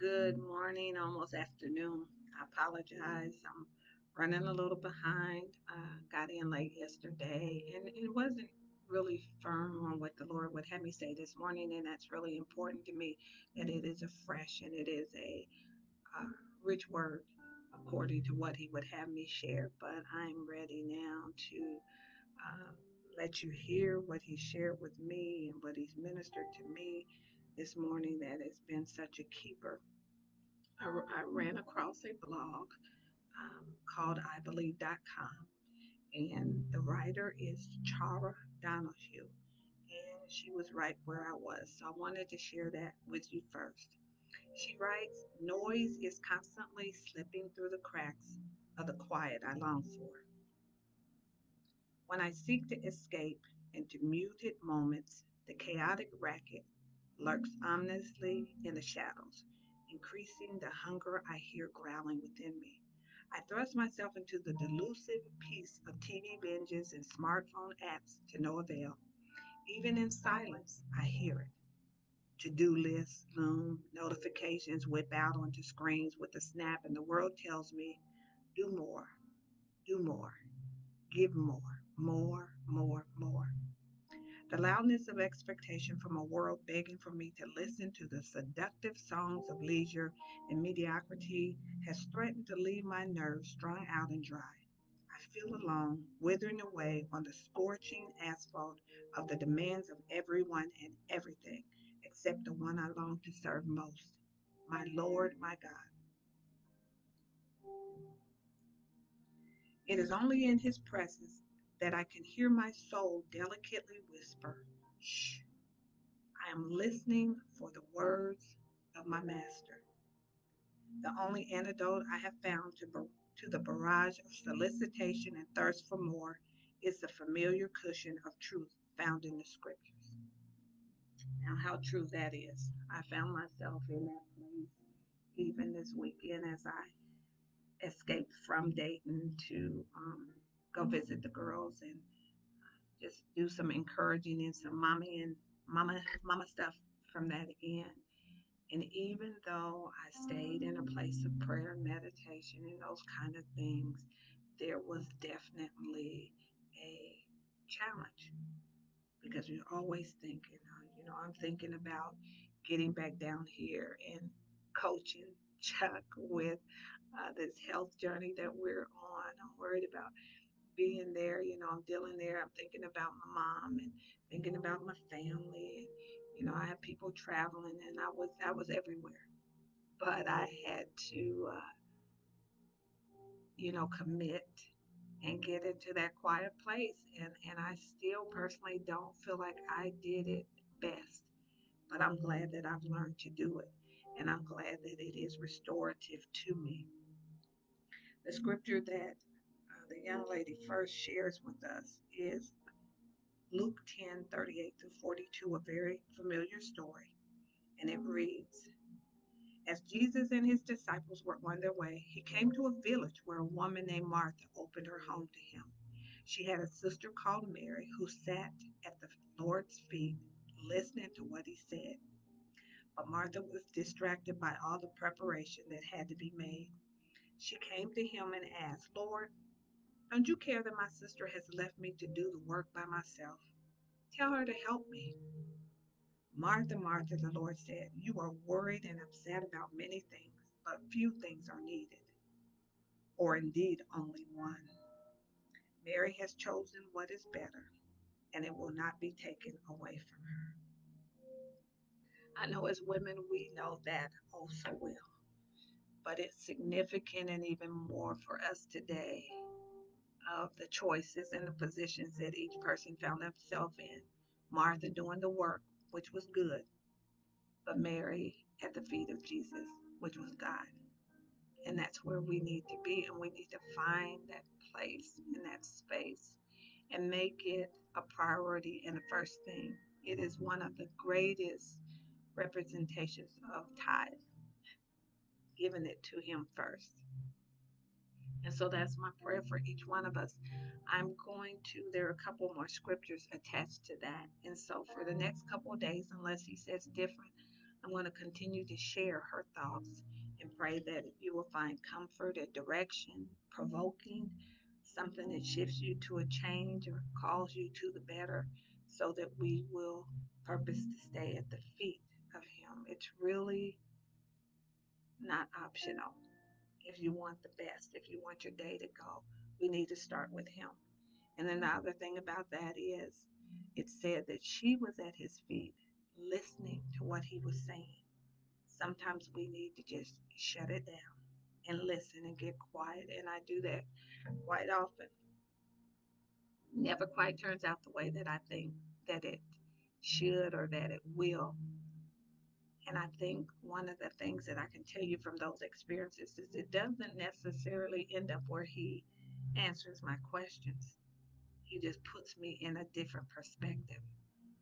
Good morning, almost afternoon. I apologize. I'm running a little behind. Uh, got in late yesterday, and it wasn't really firm on what the Lord would have me say this morning, and that's really important to me. That it is a fresh and it is a uh, rich word according to what He would have me share. But I'm ready now to uh, let you hear what He shared with me and what He's ministered to me this morning. That has been such a keeper I, I ran across a blog um, called IBelieve.com, and the writer is Chara Donahue, and she was right where I was. So I wanted to share that with you first. She writes, Noise is constantly slipping through the cracks of the quiet I long for. When I seek to escape into muted moments, the chaotic racket lurks ominously in the shadows, increasing the hunger I hear growling within me. I thrust myself into the delusive peace of TV binges and smartphone apps to no avail. Even in silence, I hear it. To do lists loom, notifications whip out onto screens with a snap, and the world tells me, do more, do more, give more, more, more, more. The loudness of expectation from a world begging for me to listen to the seductive songs of leisure and mediocrity has threatened to leave my nerves strung out and dry. I feel alone, withering away on the scorching asphalt of the demands of everyone and everything except the one I long to serve most my Lord, my God. It is only in His presence that I can hear my soul delicately whisper, Shh. I am listening for the words of my master. The only antidote I have found to, to the barrage of solicitation and thirst for more is the familiar cushion of truth found in the scriptures. Now, how true that is. I found myself in that place even this weekend as I escaped from Dayton to um, go visit the girls and just do some encouraging and some mommy and mama mama stuff from that end. And even though I stayed in a place of prayer and meditation and those kind of things, there was definitely a challenge because you're always thinking, uh, you know, I'm thinking about getting back down here and coaching Chuck with uh, this health journey that we're on. I'm worried about being there, you know, I'm dealing there. I'm thinking about my mom and thinking about my family. And, you know, I have people traveling and I was, I was everywhere. But I had to, uh, you know, commit and get into that quiet place. And, and I still personally don't feel like I did it best. But I'm glad that I've learned to do it. And I'm glad that it is restorative to me. The scripture that the young lady first shares with us is Luke 10 38 through 42, a very familiar story. And it reads As Jesus and his disciples were on their way, he came to a village where a woman named Martha opened her home to him. She had a sister called Mary who sat at the Lord's feet listening to what he said. But Martha was distracted by all the preparation that had to be made. She came to him and asked, Lord, don't you care that my sister has left me to do the work by myself? Tell her to help me. Martha, Martha, the Lord said, You are worried and upset about many things, but few things are needed, or indeed only one. Mary has chosen what is better, and it will not be taken away from her. I know as women, we know that oh so well, but it's significant and even more for us today of the choices and the positions that each person found themselves in. Martha doing the work, which was good, but Mary at the feet of Jesus, which was God. And that's where we need to be. And we need to find that place in that space and make it a priority and the first thing. It is one of the greatest representations of tithe, giving it to Him first. And so that's my prayer for each one of us. I'm going to, there are a couple more scriptures attached to that. And so for the next couple of days, unless He says different, I'm going to continue to share her thoughts and pray that you will find comfort and direction, provoking, something that shifts you to a change or calls you to the better, so that we will purpose to stay at the feet of Him. It's really not optional. If you want the best, if you want your day to go, we need to start with Him. And then the mm-hmm. other thing about that is, it said that she was at His feet listening to what He was saying. Sometimes we need to just shut it down and listen and get quiet. And I do that quite often. Never quite turns out the way that I think that it should or that it will. And I think one of the things that I can tell you from those experiences is it doesn't necessarily end up where he answers my questions. He just puts me in a different perspective.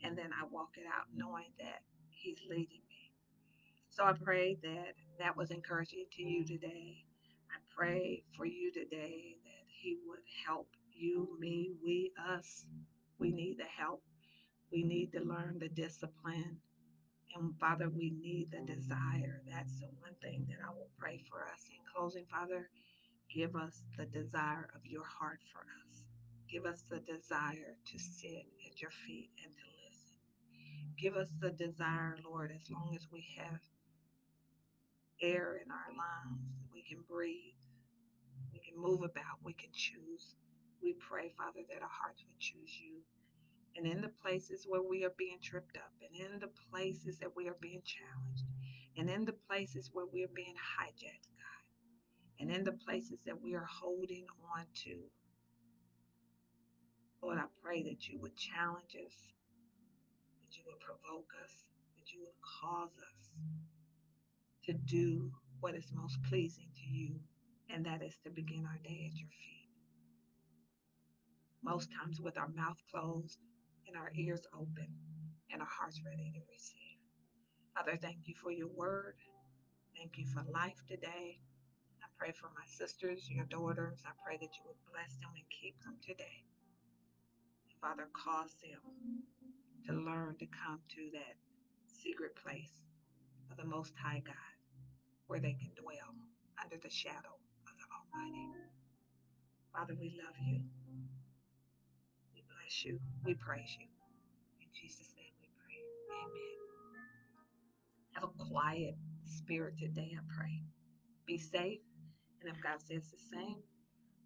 And then I walk it out knowing that he's leading me. So I pray that that was encouraging to you today. I pray for you today that He would help you, me, we, us. We need the help. We need to learn the discipline. And Father, we need the desire. That's the one thing that I will pray for us. In closing, Father, give us the desire of your heart for us. Give us the desire to sit at your feet and to listen. Give us the desire, Lord, as long as we have air in our lungs. We can breathe. We can move about. We can choose. We pray, Father, that our hearts would choose you. And in the places where we are being tripped up, and in the places that we are being challenged, and in the places where we are being hijacked, God, and in the places that we are holding on to, Lord, I pray that you would challenge us, that you would provoke us, that you would cause us to do what is most pleasing to you, and that is to begin our day at your feet. Most times with our mouth closed and our ears open and our hearts ready to receive. Father, thank you for your word. Thank you for life today. I pray for my sisters, your daughters. I pray that you would bless them and keep them today. Father, cause them to learn to come to that secret place of the Most High God where they can dwell under the shadow of the Almighty. Father, we love you. Bless you. We praise you. In Jesus' name we pray. Amen. Have a quiet spirit today, I pray. Be safe. And if God says the same,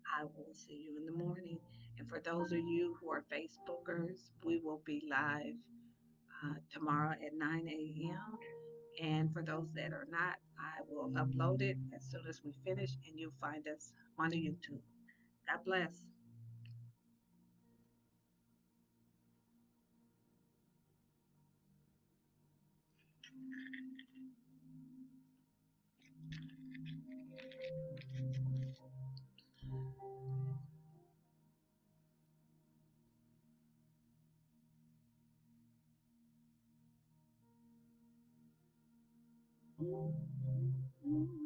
I will see you in the morning. And for those of you who are Facebookers, we will be live uh, tomorrow at 9 a.m. And for those that are not, I will upload it as soon as we finish, and you'll find us on YouTube. God bless. Thank you.